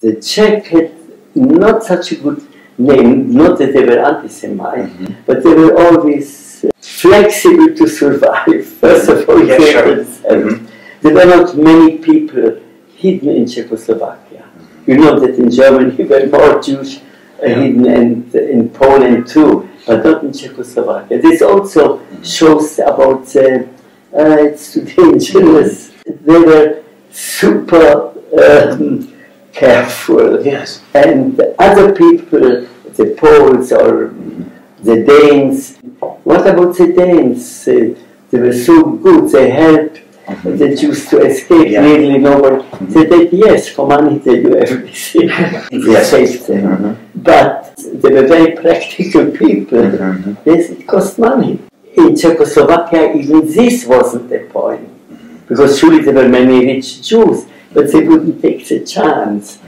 The Czech had not such a good name, not that they were anti-Semite, Mhm. but they were always uh, flexible to survive. First of all, Yeah, sure. themselves. Mhm. There were not many people hidden in Czechoslovakia. You know that in Germany there were more Jews uh, Yeah. hidden and in Poland too, but not in Czechoslovakia. This also shows about uh, uh, it's too dangerous. They were super um, careful Yes. and the other people, the Poles or the Danes, what about the Danes? Uh, they were so good, they helped the Jews to escape, Yeah. nearly nobody. They did, yes, for money they do everything. they Yes. saved them. Mhm. But they were very practical people. Mhm. Yes, it cost money. In Czechoslovakia, even this wasn't the point. Because surely there were many rich Jews, but they wouldn't take the chance.